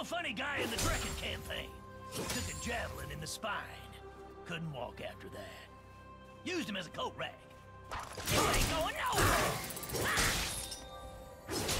a funny guy in the Drekken campaign. Took a javelin in the spine. Couldn't walk after that. Used him as a coat rag. You ain't going nowhere! Ah!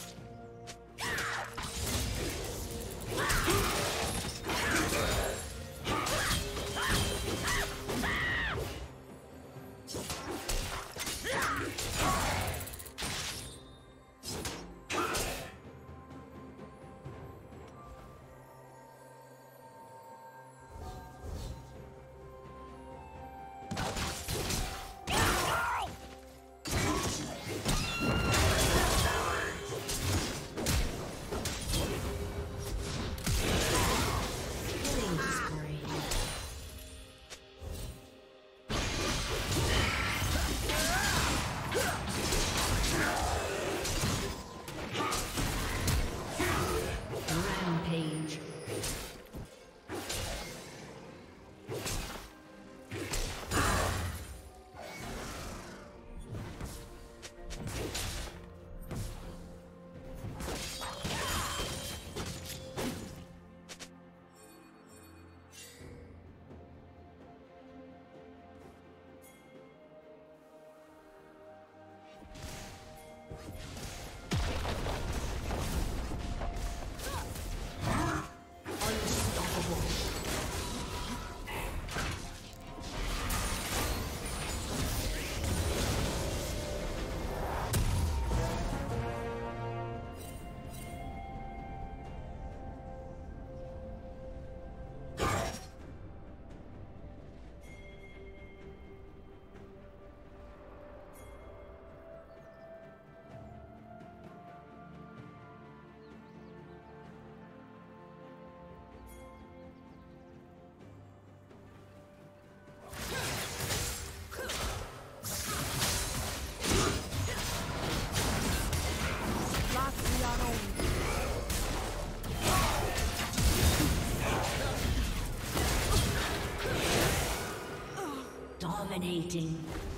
Dominating.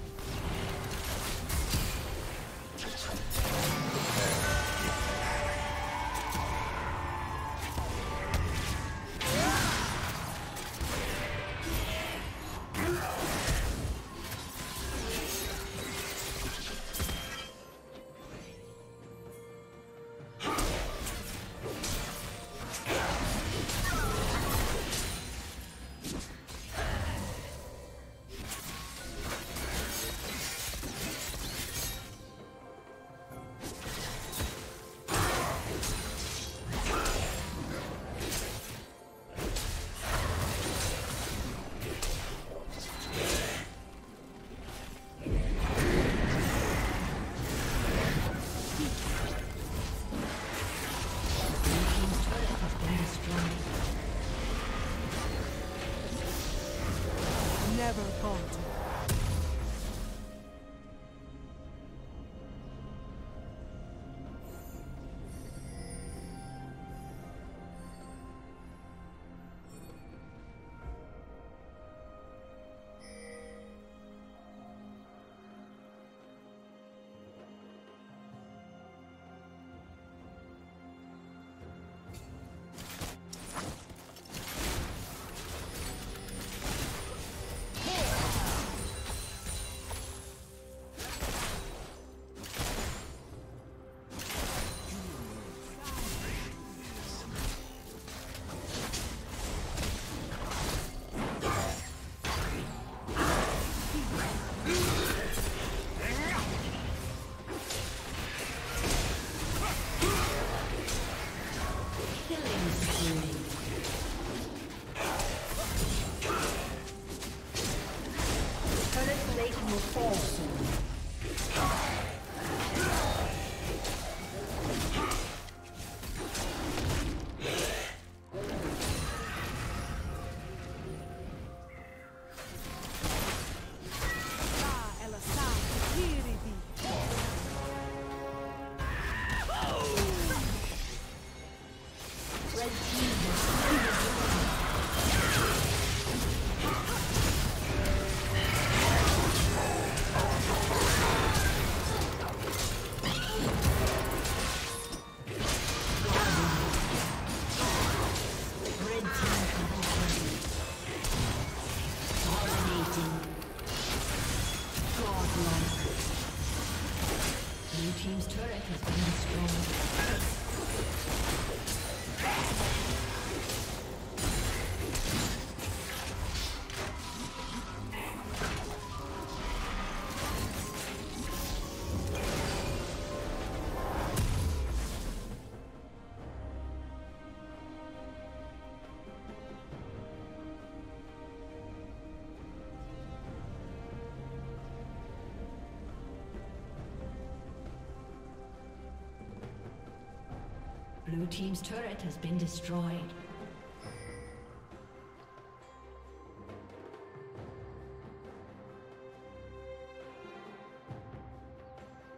Blue Team's turret has been destroyed.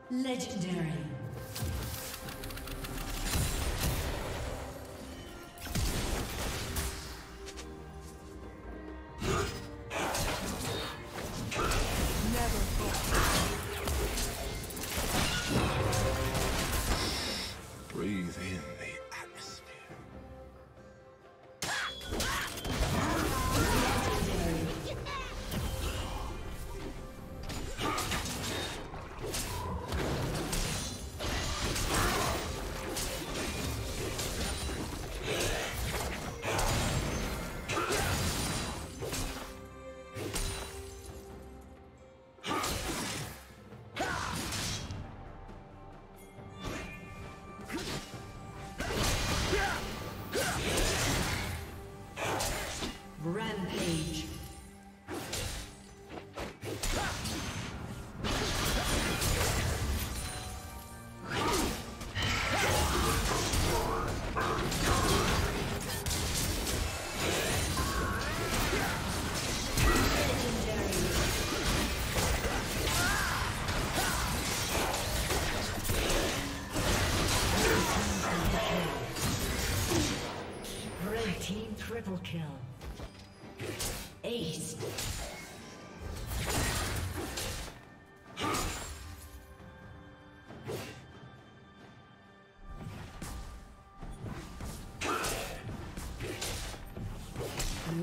Legendary. Breathe in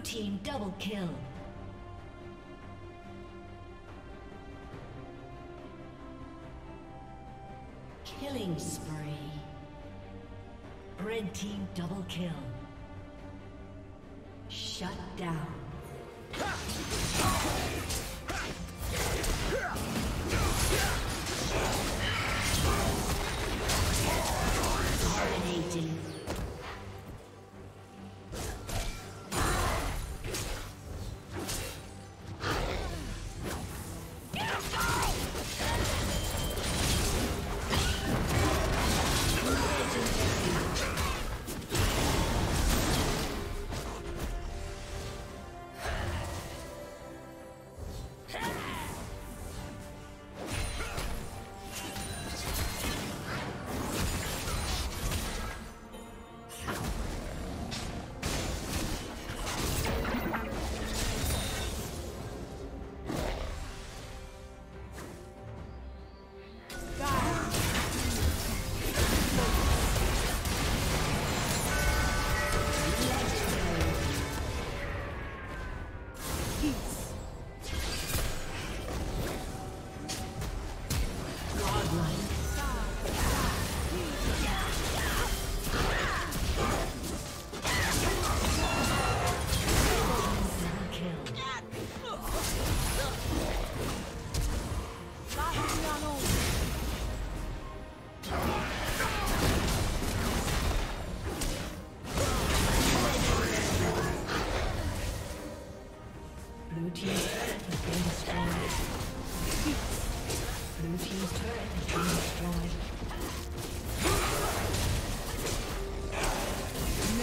Blue team double kill. Killing spree. Red team double kill. Shut down.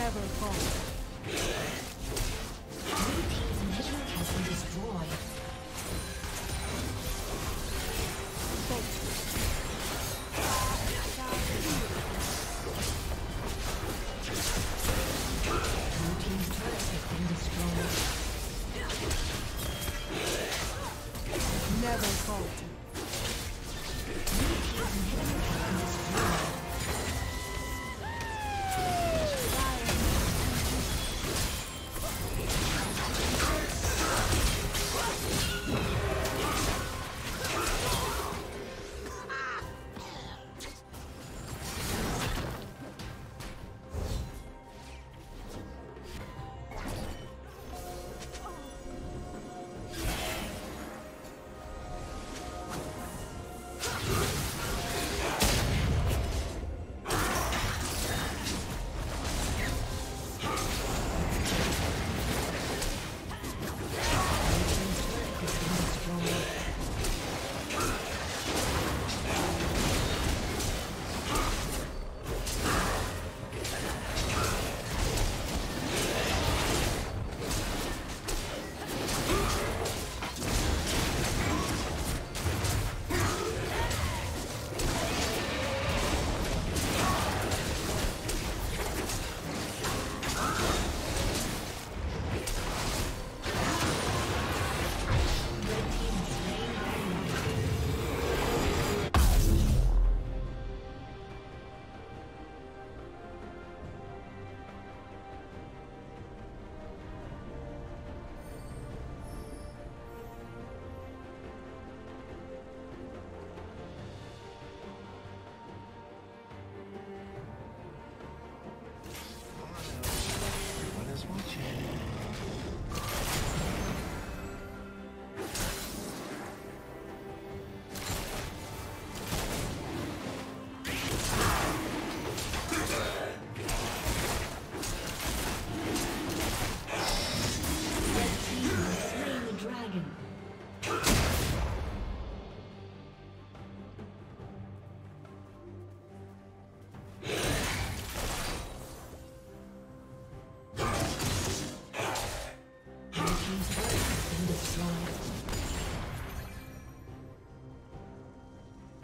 Never fall.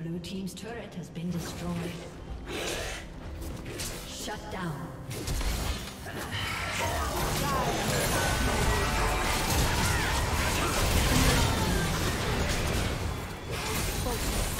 Blue Team's turret has been destroyed. Shut down. Focus.